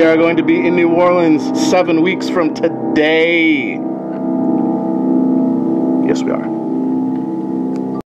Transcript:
We are going to be in New Orleans seven weeks from today. Yes, we are.